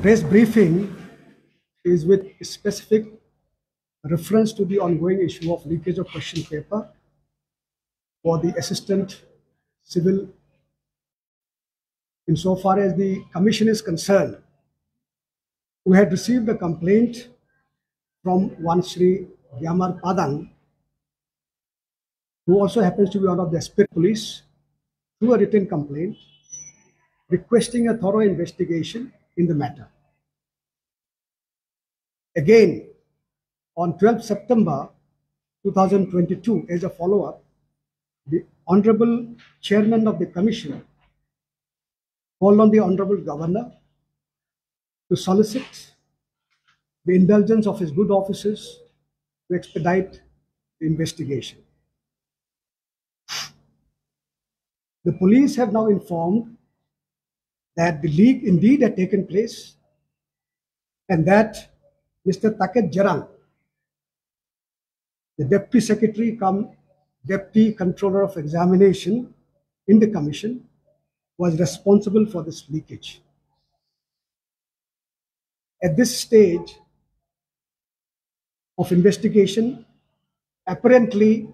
press briefing is with specific reference to the ongoing issue of leakage of question paper for the assistant civil. Insofar as the commission is concerned, we had received a complaint from one Sri Yamar Padang, who also happens to be one of the spirit police, through a written complaint requesting a thorough investigation in the matter. Again, on 12 September 2022, as a follow-up, the Honorable Chairman of the Commission called on the Honorable Governor to solicit the indulgence of his good offices to expedite the investigation. The police have now informed that the leak indeed had taken place and that Mr. Taket Jarang, the Deputy Secretary cum Deputy Controller of Examination in the Commission, was responsible for this leakage. At this stage of investigation, apparently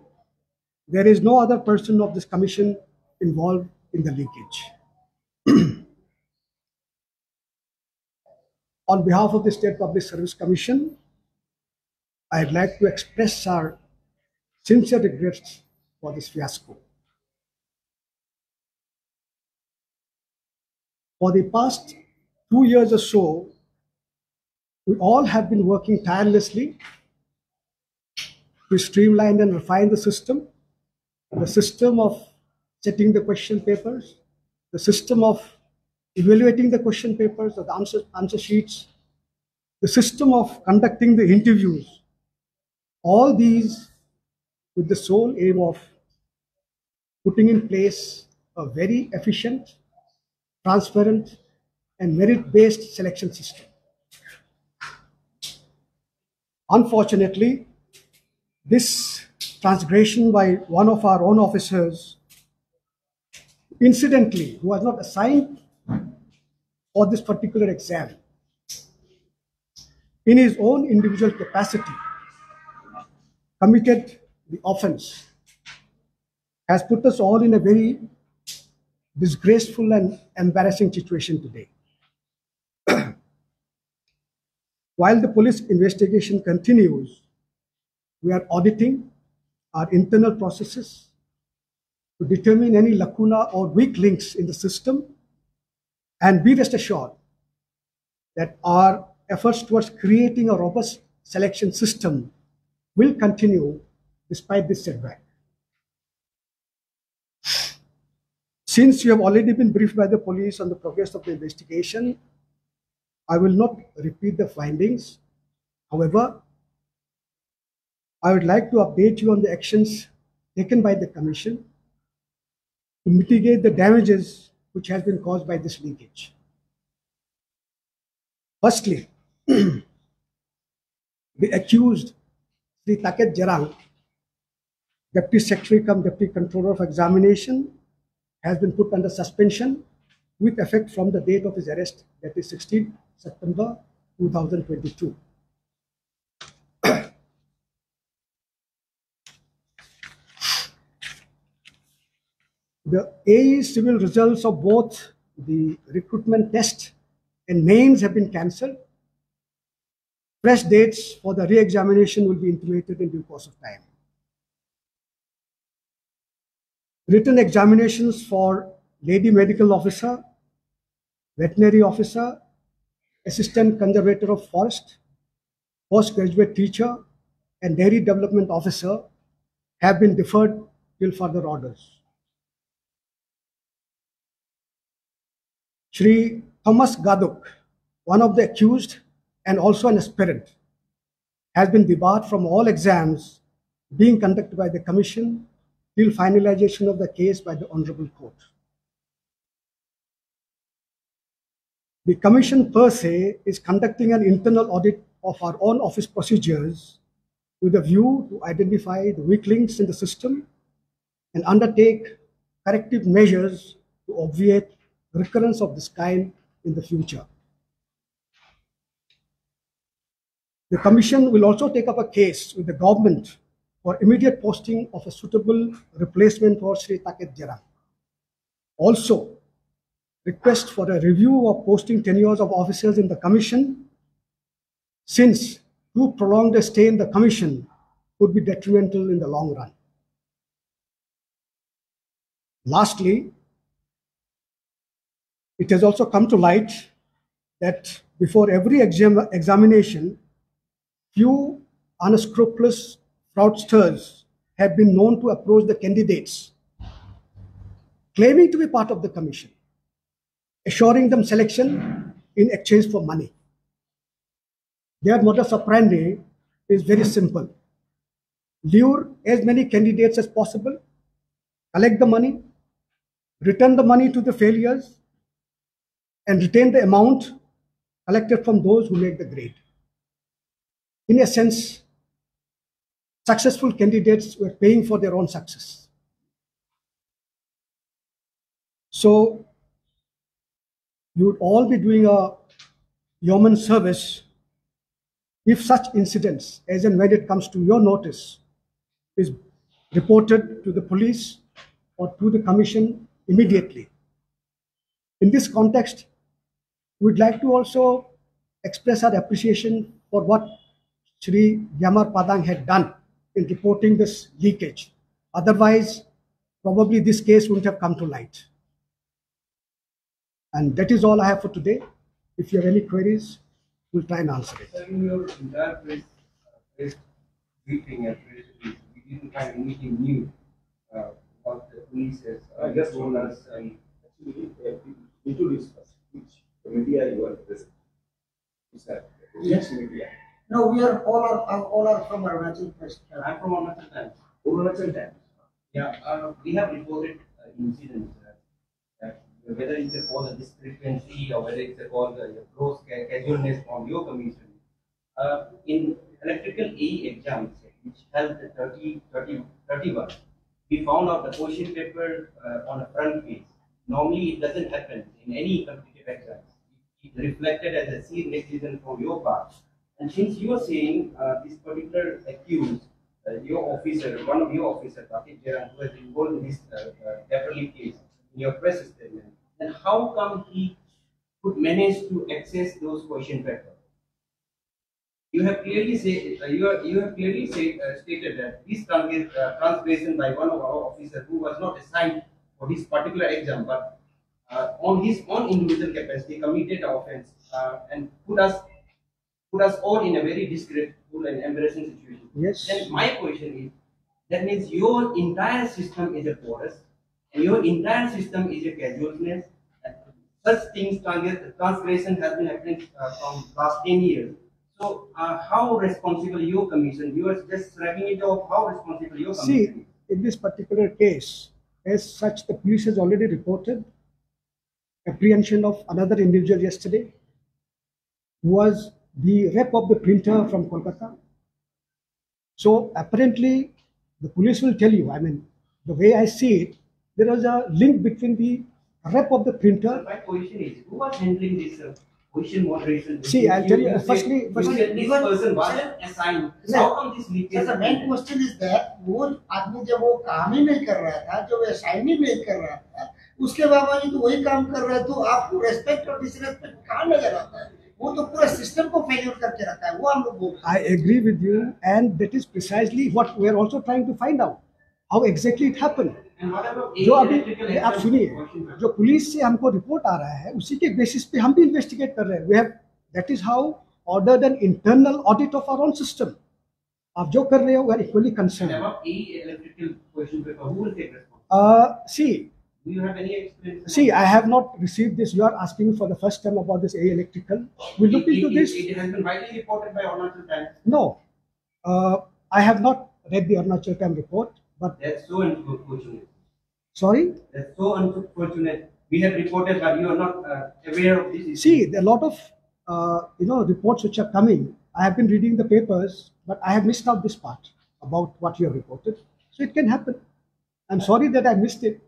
there is no other person of this commission involved in the leakage. On behalf of the State Public Service Commission, I'd like to express our sincere regrets for this fiasco. For the past two years or so, we all have been working tirelessly to streamline and refine the system, the system of setting the question papers, the system of evaluating the question papers or the answer, answer sheets, the system of conducting the interviews, all these with the sole aim of putting in place a very efficient, transparent, and merit-based selection system. Unfortunately, this transgression by one of our own officers, incidentally, who was not assigned for this particular exam, in his own individual capacity, committed the offense, has put us all in a very disgraceful and embarrassing situation today. While the police investigation continues, we are auditing our internal processes to determine any lacuna or weak links in the system and be rest assured that our efforts towards creating a robust selection system will continue despite this setback. Since you have already been briefed by the police on the progress of the investigation, I will not repeat the findings. However, I would like to update you on the actions taken by the Commission to mitigate the damages which has been caused by this leakage. Firstly, the accused, Sri Taket Jarang, Deputy Secretary cum Deputy Controller of Examination, has been put under suspension with effect from the date of his arrest, that is 16 September 2022. The AE civil results of both the recruitment test and mains have been cancelled. Fresh dates for the re-examination will be intimated in due course of time. Written examinations for lady medical officer, veterinary officer, assistant conservator of forest, postgraduate teacher, and dairy development officer have been deferred till further orders. Shri Thomas Gaduk, one of the accused and also an aspirant, has been debarred from all exams being conducted by the Commission till finalization of the case by the Honorable Court. The Commission per se is conducting an internal audit of our own office procedures with a view to identify the weak links in the system and undertake corrective measures to obviate recurrence of this kind in the future. The Commission will also take up a case with the government for immediate posting of a suitable replacement for Sri Taket Jara. Also, request for a review of posting tenures of officers in the Commission since too prolonged a stay in the Commission could be detrimental in the long run. Lastly, it has also come to light that before every exam- examination, few unscrupulous fraudsters have been known to approach the candidates claiming to be part of the commission, assuring them selection in exchange for money. Their modus operandi is very simple lure as many candidates as possible, collect the money, return the money to the failures, and retain the amount collected from those who make the grade. In a sense, successful candidates were paying for their own success. So, you would all be doing a yeoman service if such incidents, as and when it comes to your notice, is reported to the police or to the commission immediately. In this context, we'd like to also express our appreciation for what Sri Yamar Padang had done in reporting this leakage. Otherwise, probably this case wouldn't have come to light. And that is all I have for today. If you have any queries, we'll try and answer it. In your entire press, uh, press briefing and press release, we didn't find anything new uh, what the police has uh, I just told want us. And actually, uh, introduce first, which media you are present. Is that, which media? No, we are all are all are from Arunachal Pradesh. I'm from Arunachal Times. Arunachal Times. Yeah, uh, we have reported uh, incidents uh, that whether it's a cause of discrepancy or whether it's a cause of uh, gross ca- casualness from your commission. Uh, in electrical A exams, which held the 30, 30, 31, we found out the question paper uh, on a front page. Normally, it doesn't happen in any competitive exams. Reflected as a sheer negligence from your part. And since you are saying uh, this particular accused, uh, your officer, one of your officers, Rakesh Jaran, who has involved in this uh, uh, case, in your press statement, then how come he could manage to access those question papers? You have clearly say, uh, you, are, you have clearly say, uh, stated that this trans- uh, transgression by one of our officers who was not assigned for this particular exam, but on his own individual capacity committed offense uh, and put us put us all in a very disgraceful and embarrassing situation. Yes. Then my question is, that means your entire system is a porous, and your entire system is a casualness. Such things, trans- transgression has been happening uh, from last 10 years. So, uh, how responsible your commission? You are just wrapping it off. How responsible your commission? See, in this particular case, as such, the police has already reported apprehension of another individual yesterday, who was the rep of the printer from Kolkata. So apparently, the police will tell you, I mean, the way I see it, there was a link between the rep of the So printer. my question is, who was handling this uh, question moderation? See, I'll tell you, said- firstly- you firstly- said this Even- person wasn't assigned. Sir, How come this leakage? So the main question is that वो आदमी जब वो काम ही नहीं कर रहा था जो असाइन ही नहीं कर रहा था उसके बावजूद तो वही काम कर रहा है तो आपको रेस्पेक्ट और डिसरेस्पेक्ट कहाँ नज़र आता है? वो तो पूरा सिस्टम को फेल्योर करके रखता है वो जो आप सुनिए जो पुलिस से हमको रिपोर्ट आ रहा है उसी के बेसिस पे हम भी इन्वेस्टिगेट कर रहे हैं। We have how order an internal audit of our own system आप जो कर रहे हो we are equally concern see Do you have any experience? See, I have not received this. You are asking for the first time about this A electrical. We look into it, this. It has been widely reported by Arunachal Times. No, uh, I have not read the Arunachal Times report, but that's so unfortunate. Sorry. That's so unfortunate. We have reported, but you are not uh, aware of this. See, there are a lot of uh, you know reports which are coming. I have been reading the papers, but I have missed out this part about what you have reported. So it can happen. I'm sorry that I missed it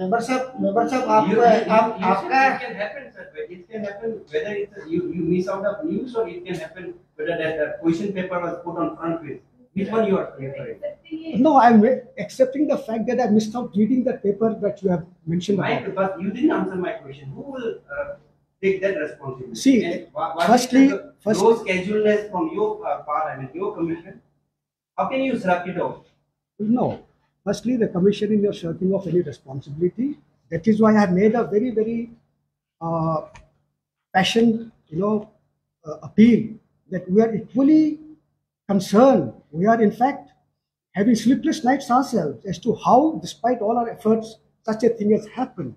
member साहब member साहब You- आपको you- you- आप you said आपका It can happen, sir. It can happen whether it's a- you you miss out of news or it can happen whether that uh, question paper was put on front page. Which one you are referring? No, I'm accepting the fact that I missed out reading the paper that you have mentioned My, about. but you didn't answer my question. Who will uh, take that responsibility? See, And wha- what firstly- is the first- Those casualness from your uh, part, I mean, your commission, how can you shrug it off? No. Firstly, the commission in your shirking of any responsibility. That is why I have made a very, very uh, passionate, you know, uh, appeal that we are equally concerned. We are, in fact, having sleepless nights ourselves as to how, despite all our efforts, such a thing has happened.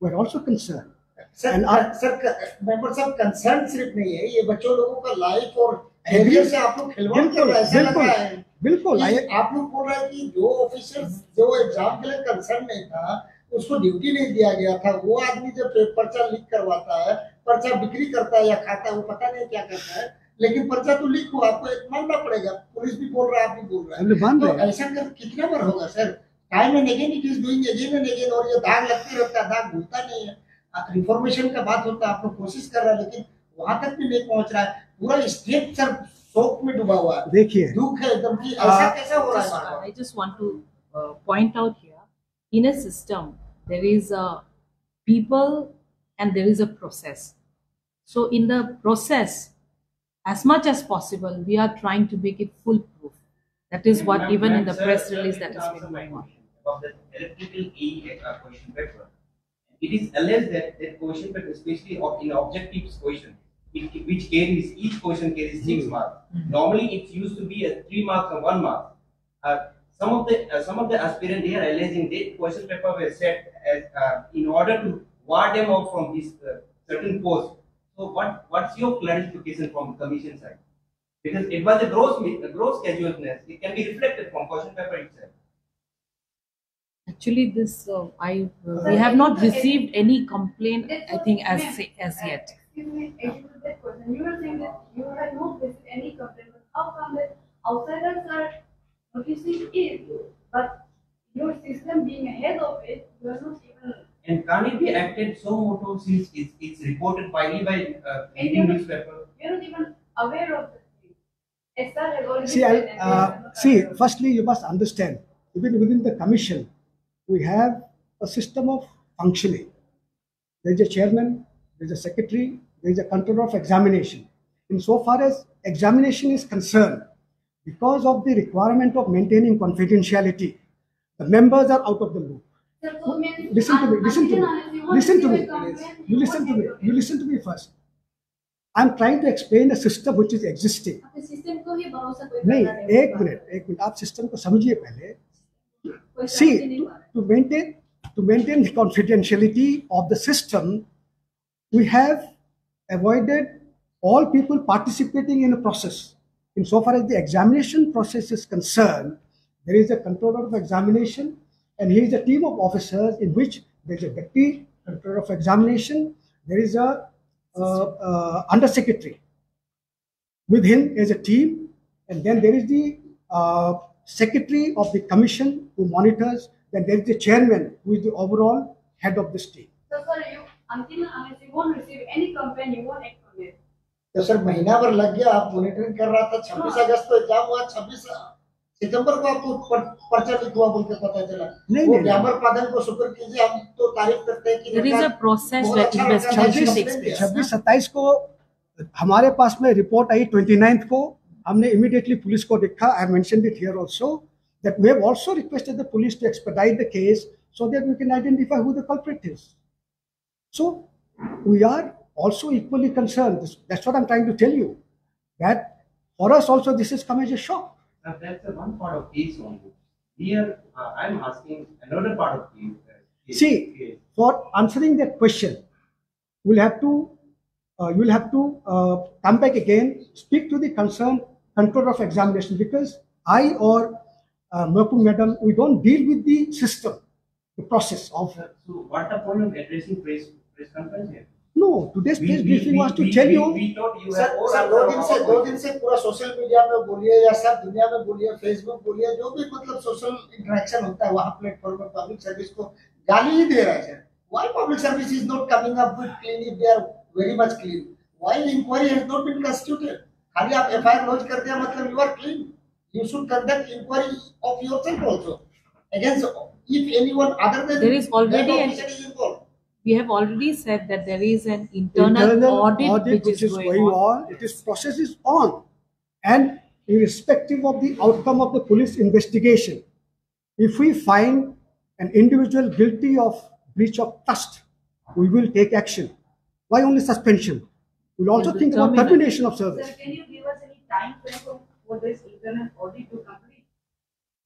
We are also concerned. Sir And I- sir member साहब concern सिर्फ नहीं है ये बच्चों लोगों का life और career से आप लोग खिलवाड़ कर बिल्कुल रहे हैं ऐसा लग बिल्कुल रहा है बिल्कुल आप लोग बोल रहे हैं कि जो ऑफिसर्स जो एग्ज़ाम के लिए कंसर्न नहीं था उसको ड्यूटी नहीं दिया गया था। वो आदमी जब पर्चा लीक करवाता है पर्चा बिक्री करता है या खाता है वो पता नहीं क्या करता है लेकिन पर्चा तो लीक हुआ आपको एक मानना पड़ेगा। पुलिस भी बोल रहा है आप भी बोल रहे हैं। तो ऐसा कर कितना बार होगा sir? Time and again it is doing again and again और ये दाग लगते रहता है दाग भूलता नहीं है। रिफॉर्मेशन का बात होता है आप लोग कोशिश कर रहे हैं लेकिन वहाँ तक भी नहीं पहुँच रहा है। पूरा स्टेट सर शोक में डूबा हुआ है देखिए दुख है एकदम कि ऐसा आ, कैसा हो रहा है Just, बार-बार? I just want to uh, point out here, in a system, there is a people and there is a process. So in the process, as much as possible, we are trying to make it foolproof. That is what Ma'am, even in ma'am, the sir, press sir, release let that me has answer been my going on. question About the electrical E uh, question paper. It is alleged that that question paper, especially of in objective question, it, it- which carries, each question carries six Hmm. marks. Normally, it used to be a three marks and one mark. Uh, some of the, uh, some of the aspirant they are alleging that question paper were set as, uh, in order to ward them out from this uh, certain post. So what, what's your clarification from commission side? Because it was a gross, mi- a gross casualness, it can be reflected from question paper itself. Actually, this, uh, I, uh, we have not received any complaint, I think, as, as yet. Excuse me, excuse me, that question. You were saying that you have not received any complaint, but how come that outsiders are noticing it, but your system being ahead of it, you are not even. And can't it be acted suo motu since it's, it's reported widely by uh, leading newspaper? You're not even aware of the thing. SR has already See, I, uh, see, aware of it. firstly, you must understand, even within the commission, we have a system of functioning. There's a chairman, there's a secretary, there's a controller of examination. Insofar as examination is concerned, because of the requirement of maintaining confidentiality, the members are out of the loop. Sir, so means Listen to me, un- listen to until me, unless you want listen to receive me, a complaint, you listen to me, you listen to me first. I'm trying to explain a system which is existing. आपके system को ही भरोसा कोई नहीं करना नहीं एक minute एक minute आप सिस्टम को समझिए पहले कोई समझ ही see नहीं to, पा रहा है। to maintain to avoided all people participating in a process insofar as the examination process is concerned there is a controller of examination and here is a team of officers in which there is a deputy controller of examination there is a uh, uh, undersecretary with him is a team, and then there is the uh, secretary of the commission who monitors. Then there is the chairman who is the overall head of this team. So तो sir महीना भर लग गया आप monitoring कर रहा था छब्बीस अगस्त को एग्ज़ाम हुआ छब्बीस सितंबर को आपको प्रचलित हुआ बोल पता चला। नहीं पादन को शुक्र कीजिए हम तो तारीफ़ करते हैं अच्छा छब्बीस सत्ताईस को हमारे पास में रिपोर्ट आई ट्वेंटी को। हमने इमीडिएटली पुलिस को देखा। I mention it here also that we have also requested the police to expedite the case so that we can identify who the culprit is So we are also equally concerned. That's what I'm trying to tell you. That for us also this has come as a shock. Now, that's the one part of case only. Here, uh, I'm asking another part of case. uh, case- See, case. for answering that question, we'll have to uh, you'll have to uh, come back again, speak to the concerned controller of examination because I or uh, madam, we don't deal with the system, the process of. So what the point of addressing press, press conference here? No, today's press briefing was to tell you. We thought you sir sir दो दिन से दो दिन से पूरा social media में बोलिए या सब दुनिया में बोलिए फेसबुक बोलिए जो भी मतलब सोशल इंटरेक्शन होता है वहाँ प्लेटफॉर्म में पब्लिक सर्विस को गाली ही दे रहा है sir why public service is not coming up with clean if they are very much clean why inquiry has not been constituted खाली आप एफआईआर लॉन्च कर दिया मतलब you are clean you should conduct inquiry of yourself also against if anyone other than There is already that an- officer is involved We have already said that there is an internal, audit, which, is, going, on. It is process is on, and irrespective of the outcome of the police investigation, if we find an individual guilty of breach of trust, we will take action. Why only suspension? We'll also will think about termination of service. Sir, can you give us any time frame for, for this internal audit to complete?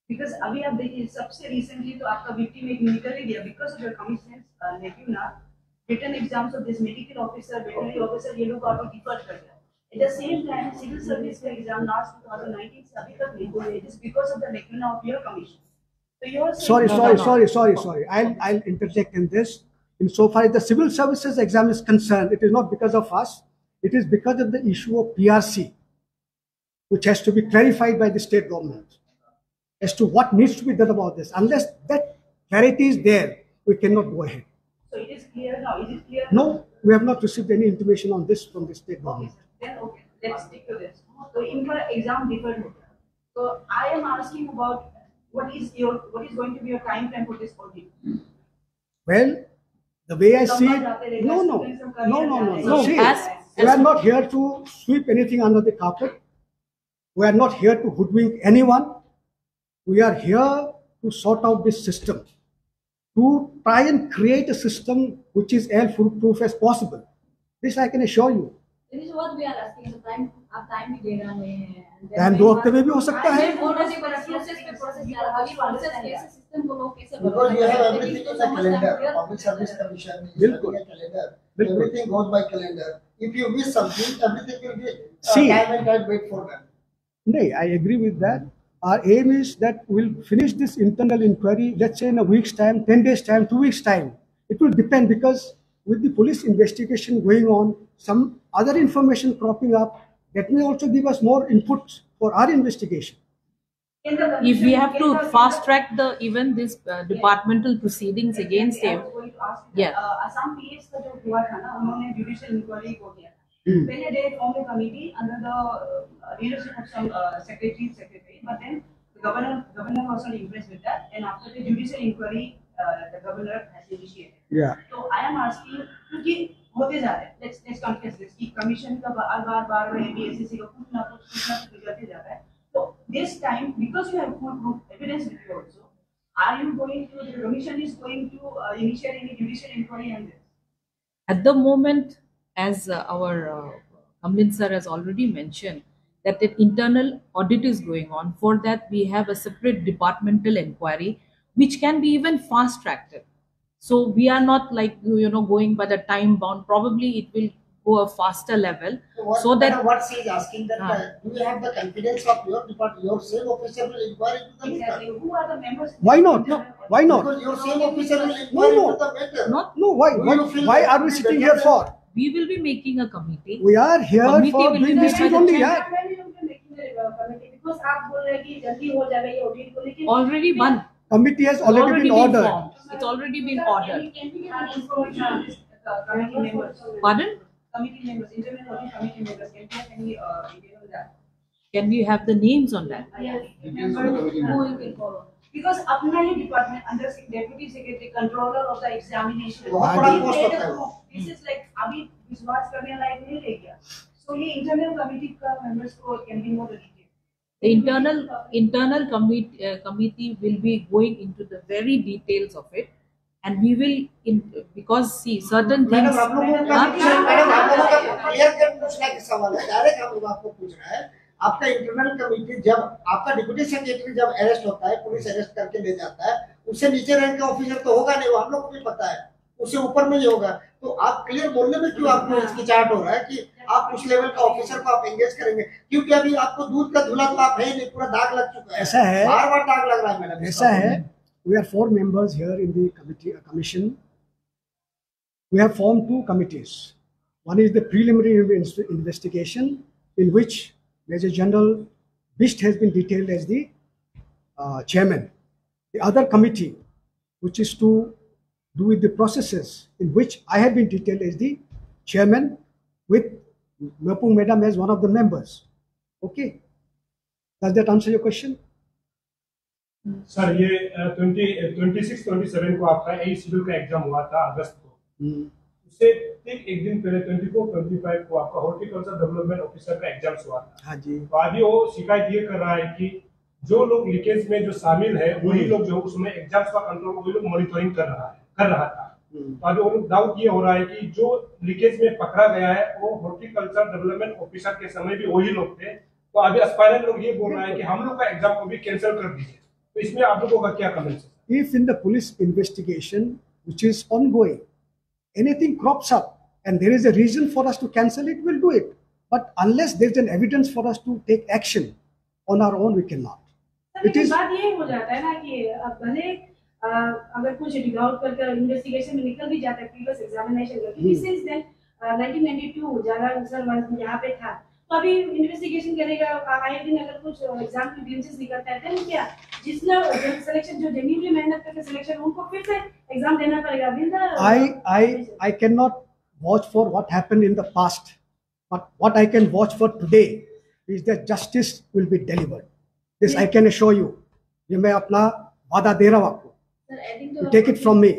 Because अभी आप देखिए सबसे recently तो आपका victim एक निकल ही गया because of your commission's uh, nephew ना written exams of this medical officer, veterinary officer ये लोग आपको defer कर दिया. At the same time, civil service का exam last 2019 से अभी तक नहीं हुआ है. It is because of the lacuna of your commission. So you are saying Sorry, No, sorry, no, no. sorry, sorry, sorry. I'll, I'll interject in this. In so far as the civil services exam is concerned, it is not because of us. It is because of the issue of PRC, which has to be clarified by the state government as to what needs to be done about this. Unless that clarity is there, we cannot go ahead. So it is clear now. Is it clear? No, we have not received any information on this from the state government. Okay, then okay, let's stick to this. So in for exam different. So I am asking about what is your what is going to be your time frame for this audit? Well, the way I see it, no, no, no, no, no, no. See, we are not here to sweep anything under the carpet. We are not here to hoodwink anyone. We are here to sort out this system, to try and create a system which is as foolproof as possible. This I can assure you. This is what we are asking, so time, आप time भी दे रहे हैं. And then Time we दो have- हफ्ते में भी हो सकता है। Time बोल रहे थे, but process पे process जा रहा है. अभी process कैसे system को लोग कैसे Because you have बनाएंगे? everything in Taking the so much time calendar, here. public service commission is Bilkul. having a calendar. Bilkul. Everything goes by calendar. If you miss something, everything will be uh, See. time and time wait for them. No, I agree with that. Our aim is that we'll finish this internal inquiry, let's say in a week's time, 10 days' time, two weeks' time. It will depend because with the police investigation going on, some other information cropping up, that may also give us more input for our investigation. If we have to fast track the even this uh, departmental proceedings against I him, was going to ask you Yeah. Mm. When they formed a committee under the leadership of some uh, secretary, secretary, but then the governor, governor was not impressed with that, and after the judicial inquiry, uh, the governor has initiated. Yeah. So I am asking, क्योंकि होते जा रहे हैं, let's let's confess this कि commission का बार बार बार बार एबीएससी का कुछ ना कुछ कुछ ना कुछ गुजरते जा रहा है. So this time, because you have full proof evidence with you also, are you going to the commission is going to uh, initiate any judicial inquiry on this? At the moment, as uh, our uh, Kamlin has already mentioned, that an internal audit is going on. For that, we have a separate departmental inquiry, which can be even fast tracked. So we are not like you know going by the time bound. Probably it will go a faster level, So what, so that what she is asking that, Ah. uh, do you have the confidence of your department, your same officer will inquire into the Exactly. matter? Who are the members? Why not? No, why not? Because your same officer will inquire no. into the matter. not No, why? Why, why are we we sitting here than- for? We will be making a committee. We are here committee for doing this only. Yeah. Already one. Committee has already, already been, ordered. Formed. It's already been ordered. Pardon? Committee. Can we, have the names on that? Yes. Because अपना ही department under deputy secretary, controller of the examination. बहुत बड़ा a होता है This is like अभी विश्वास करने लायक नहीं रह गया. So ये internal committee का members को can be more detail. The internal internal committee uh, committee will be going into the very details of it, and we will in because see certain things. Madam हम लोगों का? Madam हम लोगों का clear cut पूछना के सवाल है डायरेक्ट हम लोग आपको पूछ रहा है आपका इंटरनल कमिटी जब आपका डिप्टी सेक्रेटरी जब अरेस्ट होता है पुलिस अरेस्ट करके ले जाता है उससे नीचे रैंक का ऑफिसर तो होगा नहीं वो हम लोग को भी पता है। उससे ऊपर में ही होगा। तो आप क्लियर बोलने में क्यों आपको हिचकिचाहट हो रहा है कि आप उस लेवल का ऑफिसर को आप एंगेज करेंगे? क्योंकि अभी आपको दूध का धुला तो आप है नहीं पूरा दाग लग चुका है। ऐसा है। बार बार दाग लग रहा है मैडम ऐसा है। we are four members here in the committee uh, commission. We have formed two committees. One is the preliminary inves- investigation in which major general bist has been detailed as the uh, chairman the other committee which is to do with the processes in which I have been detailed as the chairman with Mapung Madam as one of the members. Okay. Does that answer your question? Sir ये twenty twenty six twenty seven को आपका ए civil का exam हुआ था अगस्त को उससे ठीक एक दिन पहले ट्वेंटी फोर ट्वेंटी फाइव को आपका हॉर्टिकल्चर डेवलपमेंट ऑफिसर का एग्ज़ाम हुआ। था हाँ जी। तो अभी वो शिकायत ये कर रहा है कि जो लोग लीकेज में जो शामिल है वही लोग जो उसमें एग्ज़ाम्स का कंट्रोल वही लोग मॉनिटरिंग कर रहा है कर रहा था। तो अभी वो लोग डाउट ये हो रहा है कि जो लीकेज में पकड़ा गया है वो हॉर्टिकल्चर डेवलपमेंट ऑफिसर के समय भी वही लोग थे। तो अभी एस्पायरेंट लोग ये बोल रहा है कि हम लोग का एग्ज़ाम को भी कैंसिल कर दीजिए। तो इसमें आप लोगों का क्या कमेंट है? If in the police investigation, which is ongoing, anything crops up and there is a reason for us to cancel it, we'll do it. But unless there's an evidence for us to take action on our own, we cannot. It is- बात ये हो जाता है ना कि अब भले अ, अगर कुछ डिग आउट करके इन्वेस्टिगेशन में निकल भी जाता है प्रीवियस एग्जामिनेशन का क्योंकि हम्म। सिंस देन 1992 जारा सर यहाँ पे था तो अभी इन्वेस्टिगेशन करेगा आए दिन अगर कुछ एग्ज़ाम के ग्लिचेस निकलता है then क्या जिसने सिलेक्शन जो जेन्युइनली मेहनत करके सिलेक्शन उनको फिर से एग्जाम देना पड़ेगा will the I, I, I cannot watch for what happened in the past, but what I can watch for today is that justice will be delivered. This I can assure you. ये मैं अपना वादा दे रहा हूँ आपको. Sir, adding to You the- take it from me.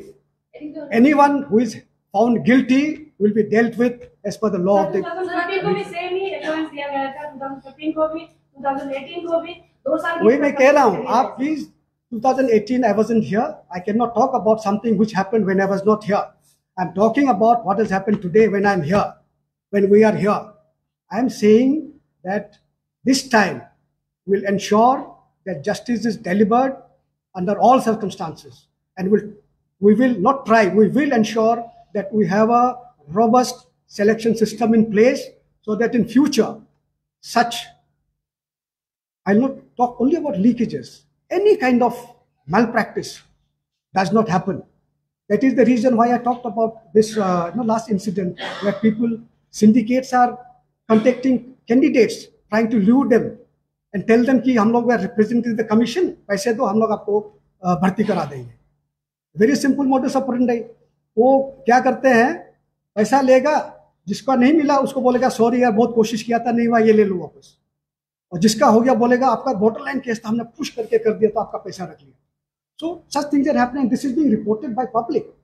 adding to the- Anyone who is found guilty will be dealt with as per the law of the 2013 को भी सेम ही एश्योरेंस दिया गया था 2015 को भी 2018 को भी दो साल की वही मैं कह रहा हूँ करिए। आप please 2018 I wasn't here. I cannot talk about something which happened when I was not here. I'm talking about what has happened today when I'm here, when we are here. I'm saying that this time will ensure that justice is delivered under all circumstances, and will we will not try. We will ensure that we have a robust selection system in place so that in future such I'll not talk only about leakages. Any kind of malpractice does not happen. That is the reason why I talked about this uh, you know, last incident where people, syndicates are contacting candidates, trying to lure them and tell them कि लोग are representing the commission, पैसे दो हम लोग आपको uh, भर्ती करा देंगे वेरी सिंपल मोडस ऑपरेंडाई वो क्या करते हैं पैसा लेगा जिसका नहीं मिला उसको बोलेगा सॉरी यार बहुत कोशिश किया था नहीं हुआ ये ले लो वापस और जिसका हो गया बोलेगा आपका बॉर्डर लाइन केस था हमने पुश करके कर दिया तो आपका पैसा रख लिया सो such things are happening this is being reported by public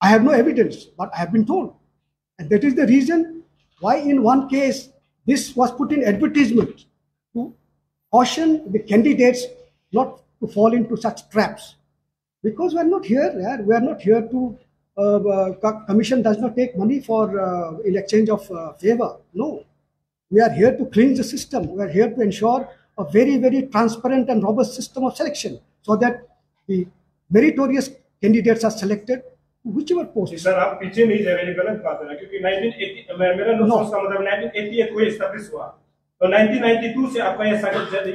I have no evidence but I have been told and that is the reason why in one case this was put in advertisement to caution the candidates not to fall into such traps because we are not here yeah? we are not here to uh, uh, co- commission does not take money for uh, in exchange of uh, favor no we are here to cleanse the system we are here to ensure a very very transparent and robust system of selection so that the meritorious candidates are selected whichever post sir आप पीछे नहीं जाएगा ये गलत बात है ना क्योंकि 1980 मैं- मेरा No. नोट्स का मतलब 1988 को एस्टैब्लिश हुआ तो 1992 से आपका ये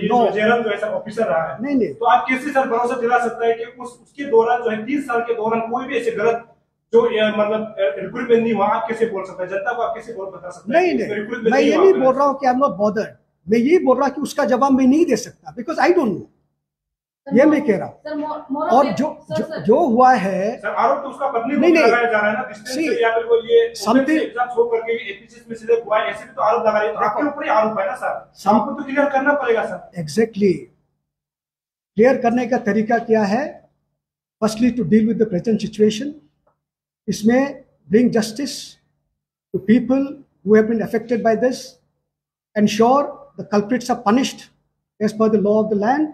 ये No. जेरम जो ऐसा ऑफिसर रहा है नहीं नहीं तो आप कैसे सर भरोसा दिला सकता है कि उस उसके दौरान जो है तीस साल के दौरान कोई भी ऐसे गलत जो मतलब रिक्रूटमेंट नहीं हुआ आप कैसे बोल सकते हैं? जनता को आप कैसे बोल बता सकते हैं? नहीं नहीं मैं ये नहीं बोल रहा हूँ कि आई एम नॉट बॉदर्ड मैं ये बोल रहा कि उसका जवाब मैं नहीं दे सकता बिकॉज़ आई डोंट नो ये मैं कह रहा हूँ। और जो sir, जो, हुआ है सर आरोप तो उसका पत्नी नहीं, नहीं। जा रहा है ना डिस्टेंस या फिर वो ये एग्ज़ाम हो करके एपीसीएस में सिलेक्ट हुआ ऐसे भी तो आरोप लगा रहे तो आपके ऊपर ही आरोप है ना सर तो क्लियर करना पड़ेगा सर एग्जैक्टली क्लियर करने का तरीका क्या है? Firstly to deal with the present situation This may bring justice to people who have been affected by this, ensure the culprits are punished as per the law of the land,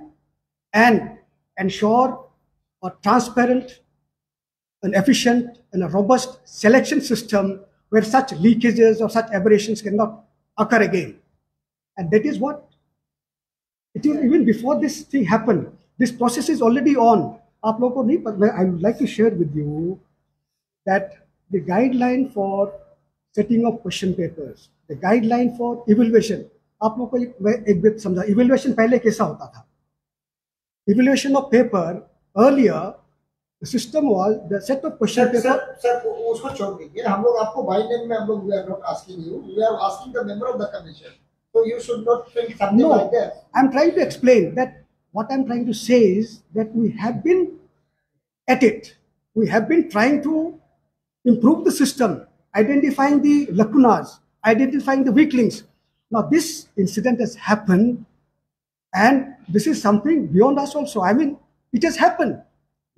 and ensure a transparent, an efficient, and a robust selection system where such leakages or such aberrations cannot occur again. And that is what it is even before this thing happened. This process is already on. I would like to share with you that the guideline for setting of question papers, the guideline for evaluation, आप लोगों को एक मैं एक बात समझा evaluation पहले कैसा होता था evaluation of paper earlier the system was the set of question sir paper sir sir उसको छोड़ दीजिए हम लोग आपको बाय नेम में हम लोग we are not asking you we are asking the member of the commission so you should not think something No, like that I'm trying to explain that what I'm trying to say is that we have been at it. We have been trying to improve the system, identifying the lacunas, identifying the weaklings. Now, this incident has happened, and this is something beyond us also. I mean, it has happened.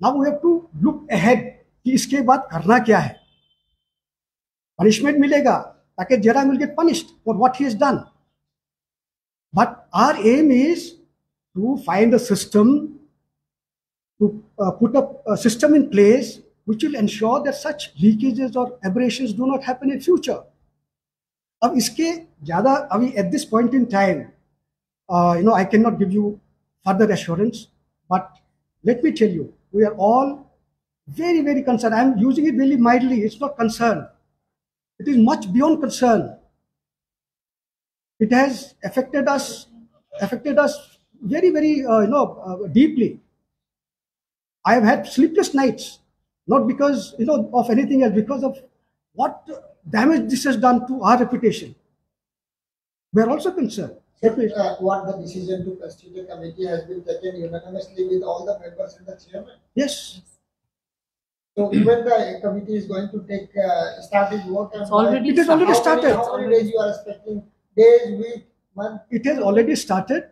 Now we have to look ahead कि इसके बाद करना क्या है punishment मिलेगा ताकि जरा will get punished for what he has done. But our aim is to find a system, to uh, put up a system in place which will ensure that such leakages or aberrations do not happen in future. अब इसके ज़्यादा अभी at this point in time, uh, you know, I cannot give you further assurance, but let me tell you, we are all very, very concerned. I'm using it really mildly. It's not concern. It is much beyond concern. It has affected us, affected us very, very, uh, you know, uh, deeply. I have had sleepless nights, not because you know of anything else, because of what damage this has done to our reputation. We are also concerned. Let me- Uh, what the decision to constitute a committee has been taken unanimously with all the members and the chairman. Yes, So even the committee is going to take, uh, start its work. and It's already It has already How many- started. How many days you are expecting? Days, week, month? it has already started.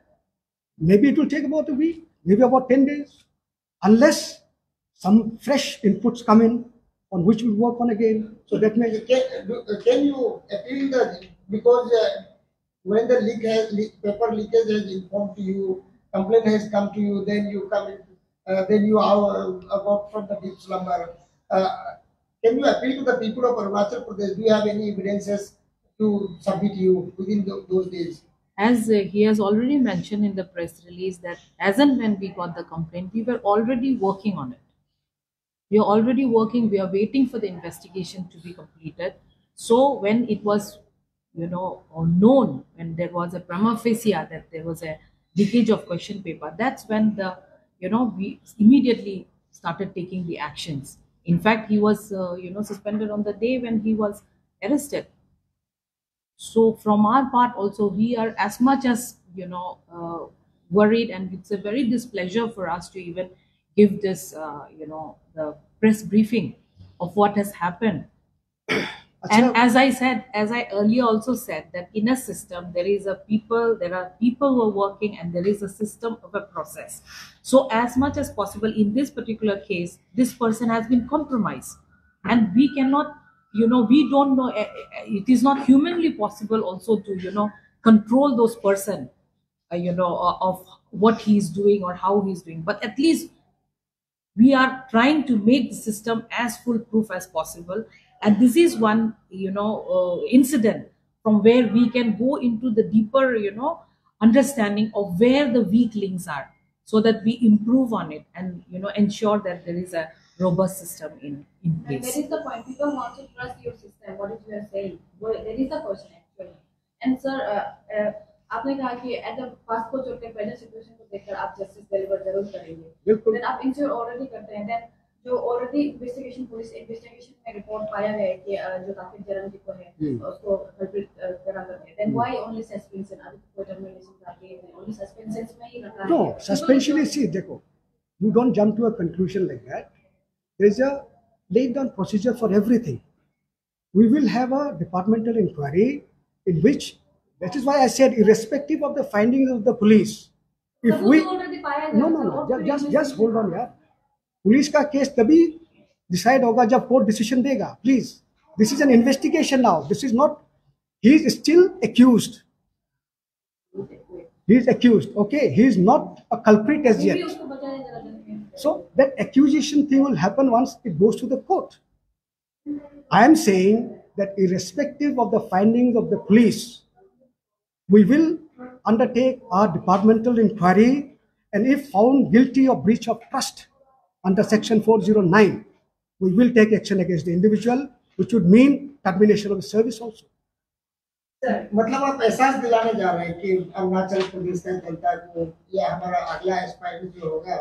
Maybe it will take about a week, maybe about 10 days, unless some fresh inputs come in on which we'll work on again. So that may, Can, can you appeal the, because uh, when the leak has, leak, paper leakage has informed to you, complaint has come to you, then you come in, uh, then you are about from the deep slumber. Uh, can you appeal to the people of Arunachal Pradesh? Do you have any evidences to submit you within tho- those days? As uh, he has already mentioned in the press release that as and when we got the complaint, we were already working on it. We are already working, we are waiting for the investigation to be completed. So when it was, you know, or known, when there was a prima facie that there was a leakage of question paper, that's when the, you know, we immediately started taking the actions. In fact, he was, uh, you know, suspended on the day when he was arrested. So from our part also, we are as much as you know uh, worried, and it's a very displeasure for us to even give this, uh, you know, the press briefing of what has happened. And as I said, as I earlier also said, that in a system there is a people, there are people who are working, and there is a system of a process. So as much as possible, in this particular case, this person has been compromised, and we cannot, you know, we don't know. eh, eh, It is not humanly possible also to, you know, control those person, uh, you know, uh, of what he is doing or how he is doing. But at least we are trying to make the system as foolproof as possible and this is one you know uh, incident from where we can go into the deeper you know understanding of where the weak links are so that we improve on it and you know ensure that there is a robust system in in And place that is the point. People want to trust your system. What is you are saying? Well, that is the question actually. And sir, uh, uh, आपने कहा कि at the को जो present situation को देखकर आप justice deliver ज़रूर करेंगे। बिल्कुल। देन आप इंश्योर ऑलरेडी करते हैं। देन जो ऑलरेडी इन्वेस्टिगेशन पुलिस इन्वेस्टिगेशन में रिपोर्ट पाया गया है कि जो ताकिब जरंगी को है हम्म। उसको कल्प्रिट करा करते हैं देन व्हाई ओनली सस्पेंशन अभी तो कोई टर्मिनेशन का केस है। ओनली सस्पेंशन में ही रखा है। no, suspension is, see, देखो, you don't jump to a conclusion like that. There is a laid down procedure for everything. We will have a departmental inquiry in which, that is why I said, irrespective of the findings of the police, if we, already पाया no, no, no, just, just, just hold on, यार. Police का case तभी decide होगा जब court decision देगा please this is an investigation now this is not he is still accused he is accused okay he is not a culprit as yet उसको बचाया जरा जल्दी so that accusation thing will happen once it goes to the court i am saying that irrespective of the findings of the police we will undertake our departmental inquiry and if found guilty of breach of trust under section 409 we will take action against the individual which would mean termination of the service also मतलब आप एहसास दिलाने जा रहे हैं कि अरुणाचल प्रदेश का जनता को या हमारा अगला एस्पायर जो होगा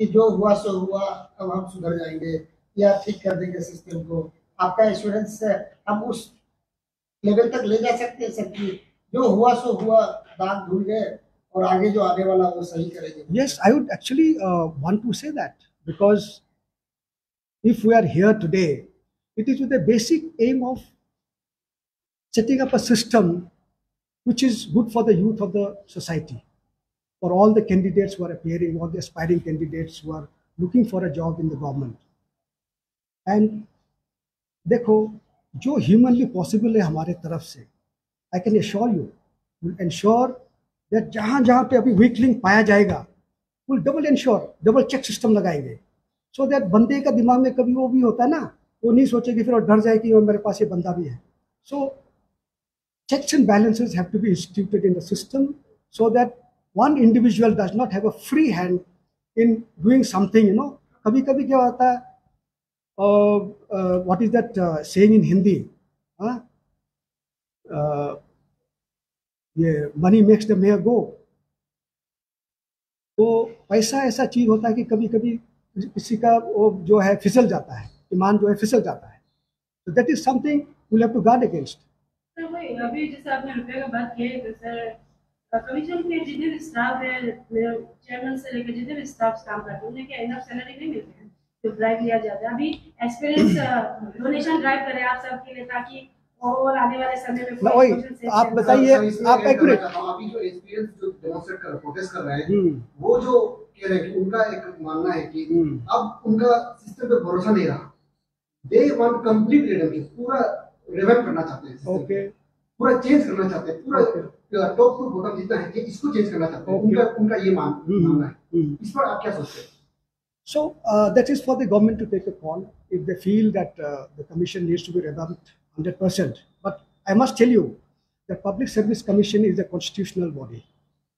कि जो हुआ सो हुआ अब हम सुधर जाएंगे या ठीक कर देंगे सिस्टम को आपका एश्योरेंस हम उस लेवल तक ले जा सकते हैं सर कि जो हुआ सो हुआ दाग धुल गए और आगे जो आने वाला वो सही करेंगे I would actually uh, want to say that because if we are here today, it is with the basic aim of setting up a system which is good for the youth of the society, for all the candidates who are appearing, all the aspiring candidates who are looking for a job in the government. And देखो जो humanly possible है हमारे तरफ़ से I can assure you will ensure that जहाँ जहाँ पे अभी वीक लिंक पाया जाएगा will double ensure double check system लगाएँगे सो दैट बंदे का दिमाग में कभी वो भी होता है ना, वो नहीं सोचेगी फिर वो डर जाए कि मेरे पास ये बंदा भी है। सो checks and balances have to be instituted in the system so that one individual does not have a free hand in doing something, you know कभी कभी क्या होता है what is that saying in Hindi ये money makes the mare go तो पैसा ऐसा चीज़ होता है कि कभी कभी किसी का वो जो है फिसल जाता है ईमान जो है फिसल जाता है। तो that is something will have to guard against अभी जैसे आपने रुपए का बात की तो सर कमीशन के जितने भी स्टाफ है चेयरमैन से लेकर जितने भी स्टाफ काम करते हैं, उन्हें इनफ सैलरी नहीं मिलती है? जो ड्राइव लिया जाता है। अभी एक्सपीरियंस डोनेशन ड्राइव करें आप सबके लिए ताकि और आने वाले समय में वही, आप बताइए आप चाहता हूँ, अभी जो एक्सपीरियंस जो डेमोन्स्ट्रेट कर प्रोटेस्ट कर रहे हैं हम्म, वो जो कह रहे हैं कि उनका एक मानना है कि हम्म, अब उनका सिस्टम पे भरोसा नहीं रहा। दे वांट कंप्लीट रिडम पूरा रिवाइव करना चाहते हैं ओके पूरा चेंज करना चाहते हैं पूरा टॉप टू बॉटम जितना है कि इसको चेंज करना चाहते हैं। उनका उनका ये मान हम्म, मानना है. इस पर आप क्या सोचते हैं? So uh, that is for the government to take a call. If they feel that uh, the commission needs to be revamped 100%. But I must tell you, the Public Service Commission is a constitutional body,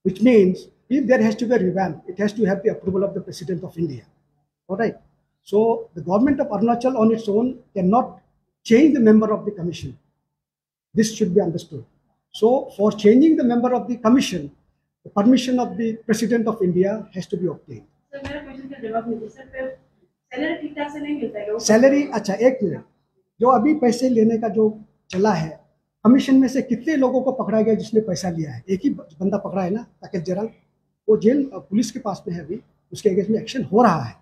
which means if there has to be a revamp, it has to have the approval of the President of India. All right. So the government of Arunachal on its own cannot change the member of the commission. This should be understood. So for changing the member of the commission, the permission of the President of India has to be obtained. Sir मेरा question का जवाब नहीं दिया sir फिर salary ठीक ठाक से नहीं मिलता है लोगों को। सैलरी अच्छा एक मिनट जो अभी पैसे लेने का जो चला है कमीशन में से कितने लोगों को पकड़ा गया जिसने पैसा लिया है? एक ही बंदा पकड़ा है ना ताकि जरा वो जेल पुलिस के पास में है अभी उसके अगेंस्ट में एक्शन हो रहा है।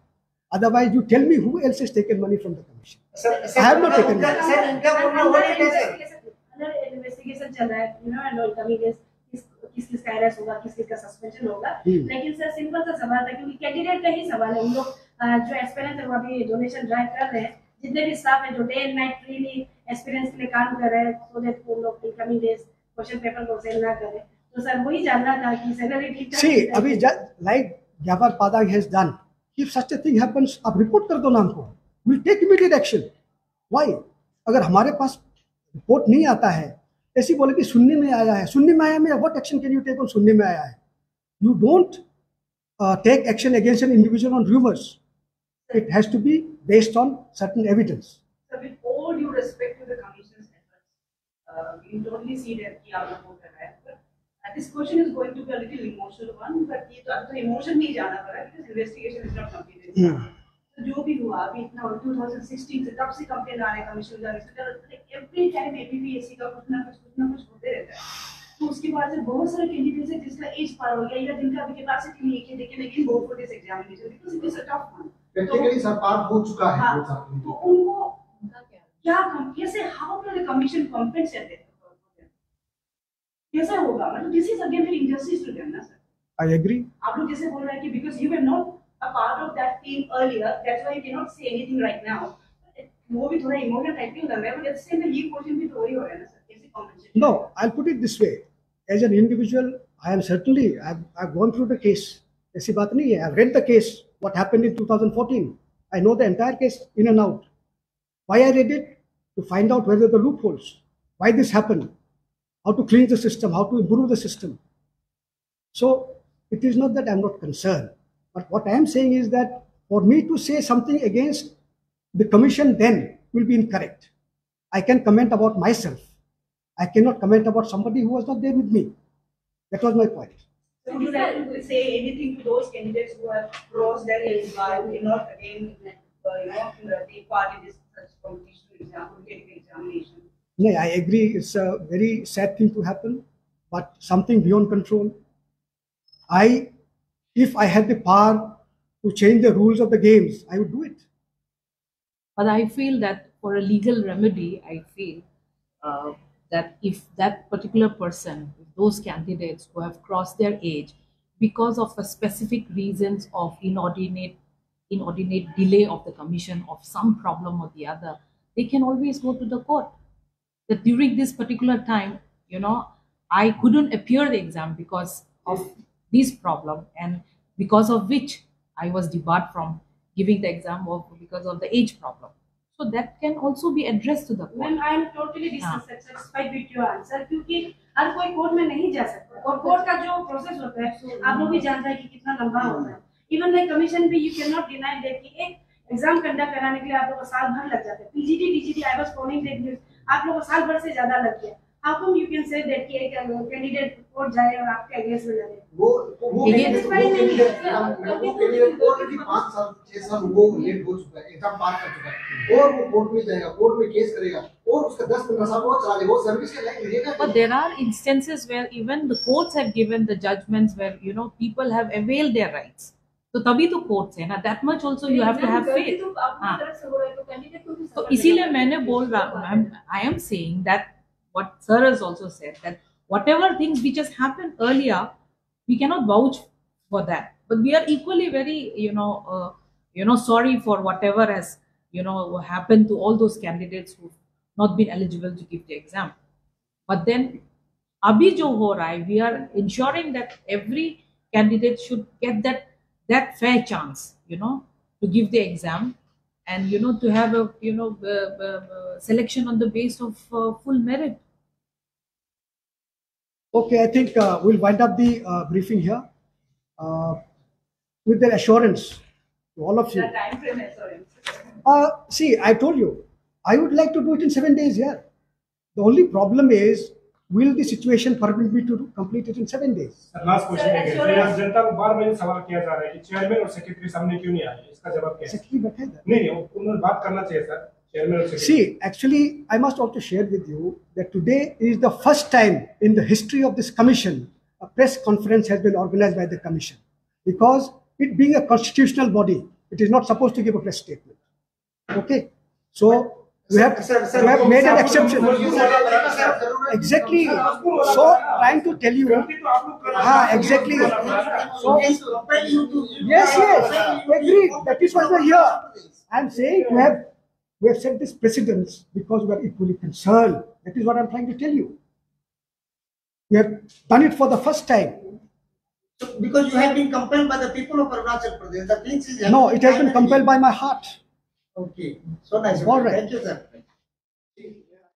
Otherwise you tell me else is taken money from the commission sir I have not taken sir sir इनका बोलना वो नहीं सर इन्वेस्टिगेशन चल रहा है you know no coming is किस किस का अरेस्ट होगा किस किस का सस्पेंशन होगा। लेकिन सर सिंपल सा सवाल था क्योंकि कैंडिडेट का ही सवाल है। उन लोग जो एक्सपीरियंस है वो अभी डोनेशन ड्राइव कर रहे हैं। जितने भी स्टाफ है जो day and night freely experience के लिए काम कर रहे हैं सो दैट वो लोग इनकमिंग डेज़ क्वेश्चन पेपर को सेल ना करें। तो सर वही जानना था कि सैलरी ठीक सी अभी like Jafar Pada has done if such a thing happens आप रिपोर्ट कर दो ना हमको will take immediate action why अगर हमारे पास रिपोर्ट नहीं आता है ऐसी बोले कि सुनने में आया है सुनने में आया में what action can you take on सुनने में आया है? You don't take action against an individual on rumours it has to be based on certain evidence So with all due respect to the commission's efforts, uh, we totally see that कि का है. But uh, this question is going to be a little emotional one, but ये तो अब तो emotion नहीं जाना पड़ा because investigation is not completed. Hmm. तो जो भी हुआ अभी इतना 2016 से तब से कंप्लेन आ रहे हैं कमीशन का एवरी टाइम एबीपीएससी का कुछ ना कुछ कुछ ना कुछ होते रहता है तो उसके बाद से बहुत सारे कैंडिडेट्स हैं जिसका एज पार हो गया या जिनका अभी कैपेसिटी नहीं है कि again go for this examination because it is a tough one. Practically sir part हो चुका है हाँ, तो उनको क्या कम कैसे how can the commission compensate them कैसे होगा? मतलब दिस इज़ अगेन फिर injustice to them ना सर? आई एग्री आप लोग जैसे बोल रहे हैं कि because you were not a part of that team earlier that's why you can not say anything right now वो भी थोड़ा इमोशनल टाइप हो रहा है। But at the same time ये क्वेश्चन भी तो वही हो रहा है ना सर? कैसे compensate No, I'll put it this way. As an individual, I am certainly, I've, I've gone through the case. ऐसी बात नहीं है. I've read the case, what happened in 2014. I know the entire case in and out. Why I read it? To find out whether the loopholes, why this happened, how to clean the system, how to improve the system. So it is not that I'm not concerned. But what I am saying is that for me to say something against the commission then will be incorrect. I can comment about myself. I cannot comment about somebody who was not there with me. That was my point. So would you like to say anything to those candidates who have crossed their age bar, who cannot again, uh, you know, take part in this such competition exam, examination? No, I agree. It's a very sad thing to happen, but something beyond control. I, if I had the power to change the rules of the games, I would do it. But I feel that for a legal remedy, I feel uh, that if that particular person, if those candidates who have crossed their age because of specific reasons of inordinate inordinate delay of the commission of some problem or the other they can always go to the court that during this particular time you know i couldn't appear the exam because of this problem and because of which i was debarred from giving the exam or because of the age problem so that can also be addressed to the court. Ma'am, I am totally dissatisfied yeah. with your answer. You हर कोई court में नहीं जा सकता। और court का जो process होता है, आप लोग भी जानते हैं कि कितना लंबा होता है। इवन लाइक कमीशन भी you can not deny that कि एक एग्ज़ाम कंडक्ट कराने के लिए आप लोग को साल भर लग जाता है। PGT DGT I was phoning that आप लोग को साल भर से ज़्यादा लग गया। How come you can say that कि एक कैंडिडेट कोर्ट जाए और आपके अगेंस्ट में लड़े वो तो वो अगेंस्ट में नहीं ऑलरेडी 5 साल 6 साल वो लेट हो चुका है एग्ज़ाम पास कर चुका है। और वो कोर्ट में जाएगा कोर्ट में केस करेगा और उसका 10 15 साल वो चला जाएगा वो सर्विस के लायक रहेगा but there are instances where even the courts have given the judgments where you know people have availed their rights तो तभी तो कोर्ट्स है ना that much also you have to have faith तो इसीलिए मैंने बोल रहा ma'am I am saying that what sir has also said that whatever things which has happened earlier we cannot vouch for that. But we are equally very you know uh, you know sorry for whatever has you know happened to all those candidates who've not been eligible to give the exam. But then abhi jo ho raha we are ensuring that every candidate should get that that fair chance you know to give the exam and you know to have a you know selection on the base of uh, full merit Okay, I think uh, we'll wind up the uh, briefing here uh, with the assurance to all of you. Time frame है sorry Uh, see, I told you, I would like to do it in seven days here. The only problem is, will the situation permit me to do- complete it in seven days? Sir last question है Sir, कि आज जनता को बार बार ये सवाल किया जा रहा है कि चेयरमैन और सेक्रेटरी सामने क्यों नहीं आए इसका जवाब क्या है Secretary बैठा है नहीं नहीं वो- उन्होंने बात करना चाहिए सर चेयरमैन और secretary See, actually, I must also share with you that today is the first time in the history of this commission a press conference has been organized by the commission because it being a constitutional body, it is not supposed to give a press statement. Okay, so we have, sir, sir, we have made an exception. Exactly. So, trying to tell you. Ah, exactly. So, yes, yes, agreed. That is why we are here. I am saying we have we have set this precedence because we are equally concerned. That is what I am trying to tell you. We have done it for the first time. So, because you have been compelled by the people of Arunachal Pradesh, the things is. No, it has been compelled by my heart. Okay, so nice. All right. Thank you, sir.